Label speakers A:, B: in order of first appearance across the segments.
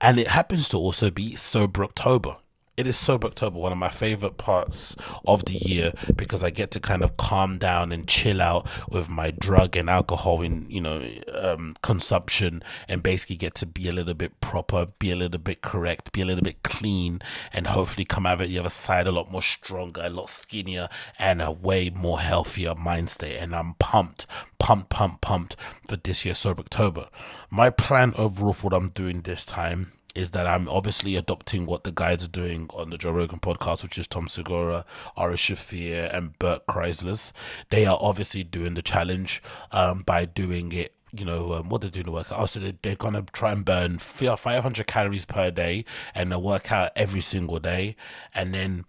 A: and it happens to also be sober October it is sober October, one of my favorite parts of the year because I get to kind of calm down and chill out with my drug and alcohol in you know um, consumption and basically get to be a little bit proper, be a little bit correct, be a little bit clean, and hopefully come out of the other side a lot more stronger, a lot skinnier, and a way more healthier mind state. And I'm pumped, pumped, pumped, pumped for this year sober October. My plan overall for what I'm doing this time is that I'm obviously adopting what the guys are doing on the Joe Rogan podcast, which is Tom Segura, Ari Shaffir, and Bert Kreischer's. They are obviously doing the challenge um, by doing it you know, um, what they're doing the workout. Also, they, they're going to try and burn 500 calories per day and they work out every single day. And then,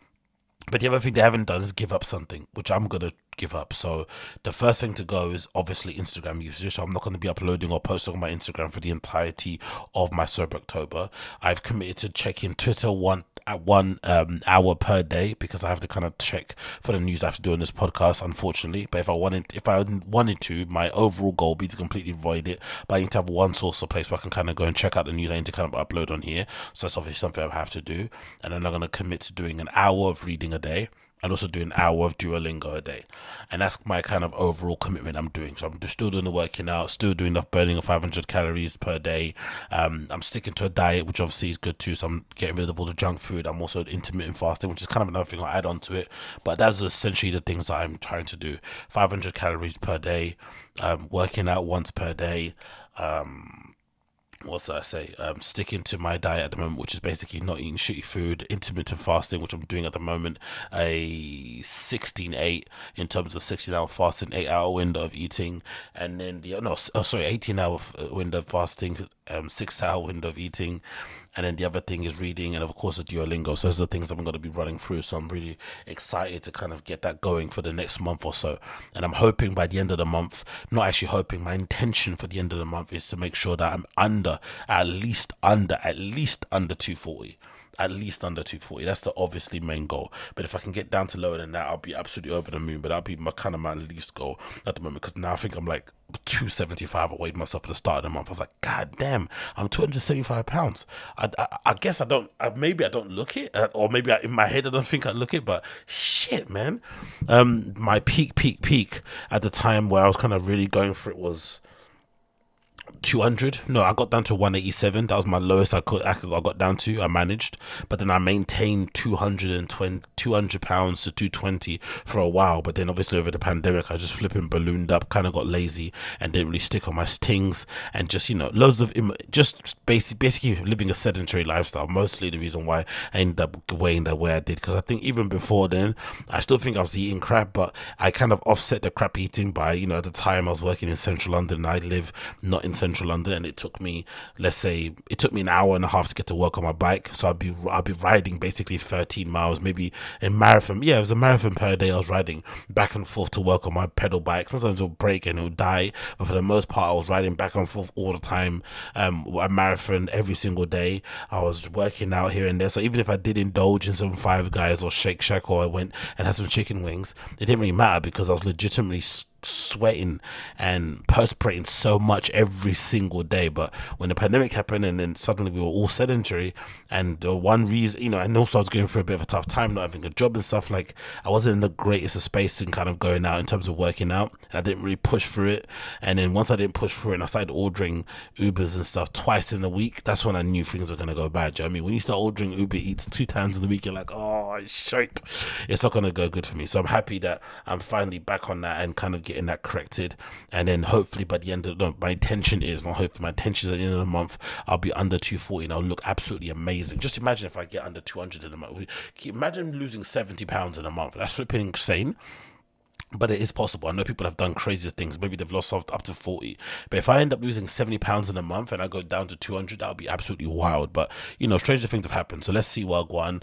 A: but the other thing they haven't done is give up something, which I'm going to give up. So the first thing to go is obviously Instagram usage. So I'm not going to be uploading or posting on my Instagram for the entirety of my sober October. I've committed to checking Twitter one at one um, hour per day because I have to kind of check for the news I have to do on this podcast, unfortunately. But if I wanted, if I wanted to, my overall goal would be to completely avoid it. But I need to have one source or place where I can kind of go and check out the news I need to kind of upload on here. So that's obviously something I have to do. And then I'm going to commit to doing an hour of reading a day and also do an hour of Duolingo a day. And that's my kind of overall commitment I'm doing. So I'm still doing the working out, still doing the burning of 500 calories per day. Um, I'm sticking to a diet, which obviously is good too. So I'm getting rid of all the junk food. I'm also intermittent fasting, which is kind of another thing I'll add on to it. But that's essentially the things I'm trying to do 500 calories per day, um, working out once per day. Um, what's I say? Um, sticking to my diet at the moment, which is basically not eating shitty food, intermittent fasting, which I'm doing at the moment, a 16 8 in terms of 16 hour fasting, 8 hour window of eating, and then the no, oh, sorry, 18 hour window of fasting, um, 6 hour window of eating, and then the other thing is reading, and of course, the Duolingo. So, those are the things I'm going to be running through. So, I'm really excited to kind of get that going for the next month or so. And I'm hoping by the end of the month, not actually hoping, my intention for the end of the month is to make sure that I'm under under, at least under, at least under 240 at least under 240. That's the obviously main goal. But if I can get down to lower than that, I'll be absolutely over the moon. But that'll be my kind of my least goal at the moment because now I think I'm like 275. I weighed myself at the start of the month. I was like, God damn, I'm 275 pounds. I, I, I guess I don't, I, maybe I don't look it, uh, or maybe I, in my head I don't think I look it, but shit, man. Um, my peak, peak, peak at the time where I was kind of really going for it was 200 no i got down to 187 that was my lowest i could i, could, I got down to i managed. But then i maintained 220 200 pounds to 220 for a while. But then obviously over the pandemic i just flipping ballooned up kind of got lazy and didn't really stick on my stings. And just you know loads of just basically basically living a sedentary lifestyle. Mostly the reason why i ended up weighing the way i did. Because i think even before then i still think i was eating crap but i kind of offset the crap eating by you know at the time i was working in central london and i live not in central central London, and it took me, let's say, it took me an hour and a half to get to work on my bike. So I'd be I'd be riding basically 13 miles, maybe a marathon. Yeah, it was a marathon per day. I was riding back and forth to work on my pedal bike. Sometimes it'll break and it'll die, but for the most part, I was riding back and forth all the time. Um, a marathon every single day. I was working out here and there. So even if I did indulge in some Five Guys or Shake Shack, or I went and had some chicken wings, it didn't really matter because I was legitimately sweating and perspiring so much every single day. But when the pandemic happened and then suddenly we were all sedentary, and the one reason, you know, and also I was going through a bit of a tough time, not having a job and stuff, like I wasn't in the greatest of space in kind of going out in terms of working out. And I didn't really push through it. And then once I didn't push through it and I started ordering Ubers and stuff twice in the week, that's when I knew things were going to go bad. You know I mean? When you start ordering Uber Eats two times in the week, you're like, oh, shit, it's not going to go good for me. So I'm happy that I'm finally back on that and kind of getting that corrected. And then hopefully by the end of the my intention is, not hopefully my intention is at the end of the month, I'll be under 240 and I'll look absolutely amazing. Just imagine if I get under 200 in a month. Imagine losing 70 pounds in a month. That's flipping insane but it is possible. I know people have done crazy things. Maybe they've lost up to 40. But if I end up losing 70 pounds in a month and I go down to 200, that would be absolutely wild. But, you know, stranger things have happened. So let's see what one.